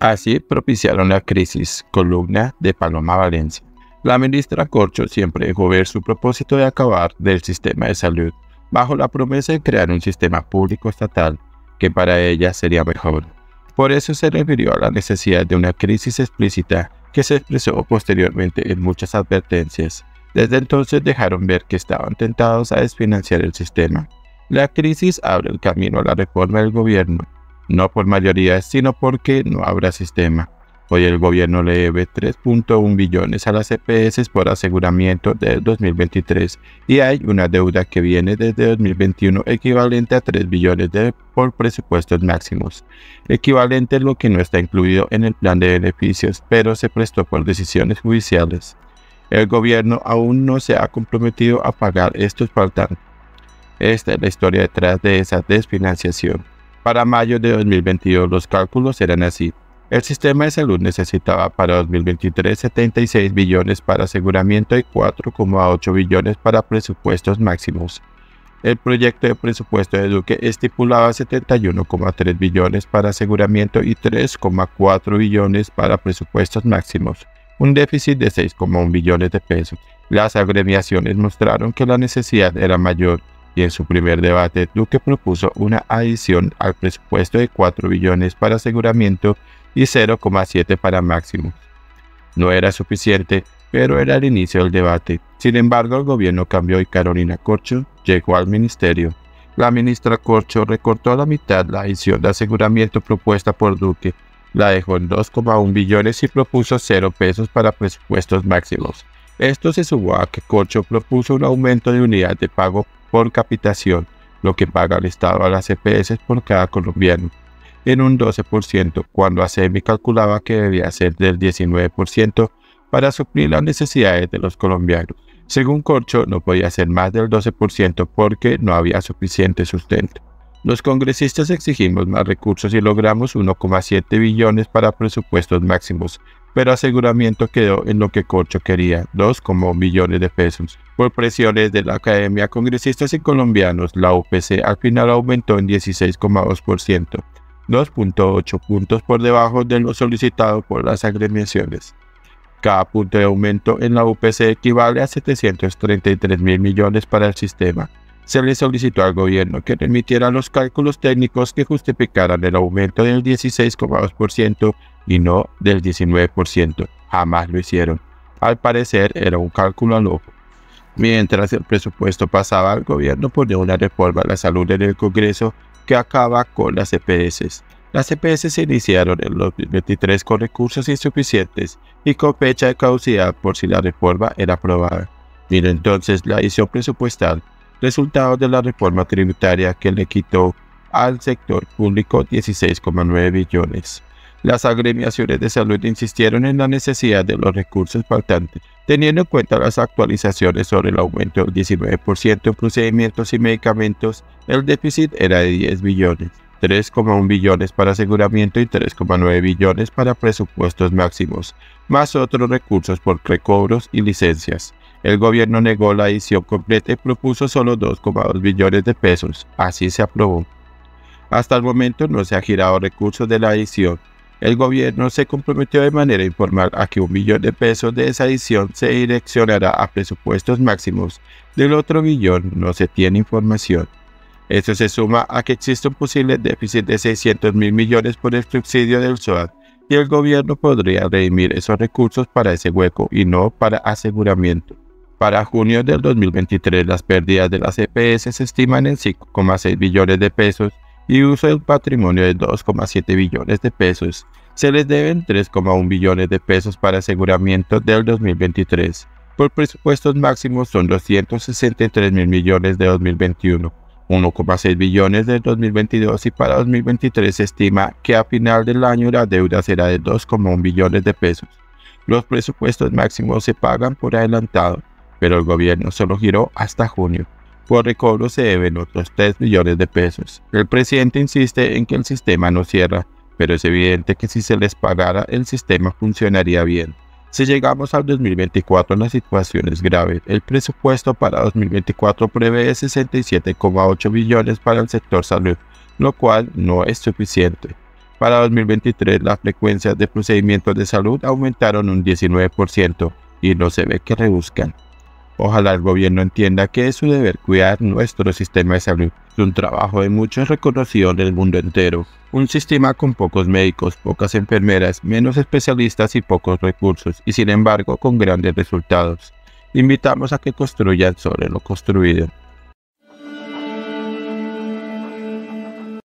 Así propiciaron la crisis, columna de Paloma Valencia. La ministra Corcho siempre dejó ver su propósito de acabar del sistema de salud, bajo la promesa de crear un sistema público estatal que para ella sería mejor. Por eso se refirió a la necesidad de una crisis explícita que se expresó posteriormente en muchas advertencias. Desde entonces dejaron ver que estaban tentados a desfinanciar el sistema. La crisis abre el camino a la reforma del gobierno, no por mayoría, sino porque no habrá sistema. Hoy el gobierno le debe 3.1 billones a las EPS por aseguramiento de 2023 y hay una deuda que viene desde 2021 equivalente a 3 billones por presupuestos máximos, equivalente a lo que no está incluido en el plan de beneficios, pero se prestó por decisiones judiciales. El gobierno aún no se ha comprometido a pagar estos faltantes. Esta es la historia detrás de esa desfinanciación. Para mayo de 2022 los cálculos eran así. El sistema de salud necesitaba para 2023 76 billones para aseguramiento y 4,8 billones para presupuestos máximos. El proyecto de presupuesto de Duque estipulaba 71,3 billones para aseguramiento y 3,4 billones para presupuestos máximos, un déficit de 6,1 billones de pesos. Las agremiaciones mostraron que la necesidad era mayor y en su primer debate Duque propuso una adición al presupuesto de 4 billones para aseguramiento y 0,7 para máximo. No era suficiente, pero era el inicio del debate. Sin embargo, el gobierno cambió y Carolina Corcho llegó al ministerio. La ministra Corcho recortó a la mitad la adición de aseguramiento propuesta por Duque, la dejó en 2,1 billones y propuso 0 pesos para presupuestos máximos. Esto se sumó a que Corcho propuso un aumento de unidad de pago por capitación, lo que paga el Estado a las EPS por cada colombiano, en un 12%, cuando ASEMI calculaba que debía ser del 19% para suplir las necesidades de los colombianos. Según Corcho, no podía ser más del 12% porque no había suficiente sustento. Los congresistas exigimos más recursos y logramos 1,7 billones para presupuestos máximos, pero aseguramiento quedó en lo que Corcho quería, 2,1 billones de pesos. Por presiones de la Academia Congresistas y Colombianos, la UPC al final aumentó en 16,2%, 2.8 puntos por debajo de lo solicitado por las agremiaciones. Cada punto de aumento en la UPC equivale a 733 mil millones para el sistema, se le solicitó al gobierno que remitiera los cálculos técnicos que justificaran el aumento del 16,2% y no del 19%. Jamás lo hicieron. Al parecer era un cálculo a loco. Mientras el presupuesto pasaba, el gobierno ponía una reforma a la salud en el Congreso que acaba con las EPS. Las EPS se iniciaron en 2023 con recursos insuficientes y con fecha de caducidad por si la reforma era aprobada. Vino entonces la edición presupuestal resultado de la reforma tributaria que le quitó al sector público 16,9 billones. Las agremiaciones de salud insistieron en la necesidad de los recursos faltantes, teniendo en cuenta las actualizaciones sobre el aumento del 19% en procedimientos y medicamentos, el déficit era de 10 billones, 3,1 billones para aseguramiento y 3,9 billones para presupuestos máximos, más otros recursos por recobros y licencias. El gobierno negó la edición completa y propuso solo 2,2 billones de pesos. Así se aprobó. Hasta el momento no se ha girado recursos de la edición. El gobierno se comprometió de manera informal a que un billón de pesos de esa edición se direccionará a presupuestos máximos. Del otro billón no se tiene información. Esto se suma a que existe un posible déficit de 600 mil millones por el subsidio del SOAT y el gobierno podría redimir esos recursos para ese hueco y no para aseguramiento. Para junio del 2023, las pérdidas de las EPS se estiman en 5,6 billones de pesos y uso del patrimonio de 2,7 billones de pesos. Se les deben 3,1 billones de pesos para aseguramiento del 2023. Por presupuestos máximos son 263 mil millones de 2021, 1,6 billones de 2022 y para 2023 se estima que a final del año la deuda será de 2,1 billones de pesos. Los presupuestos máximos se pagan por adelantado pero el gobierno solo giró hasta junio. Por recobro se deben otros 3 millones de pesos. El presidente insiste en que el sistema no cierra, pero es evidente que si se les pagara el sistema funcionaría bien. Si llegamos al 2024 la situación es grave. El presupuesto para 2024 prevé 67,8 billones para el sector salud, lo cual no es suficiente. Para 2023 las frecuencias de procedimientos de salud aumentaron un 19% y no se ve que rebuscan. Ojalá el gobierno entienda que es su deber cuidar nuestro sistema de salud. Es un trabajo de muchos reconocido en el mundo entero. Un sistema con pocos médicos, pocas enfermeras, menos especialistas y pocos recursos, y sin embargo con grandes resultados. Invitamos a que construyan sobre lo construido.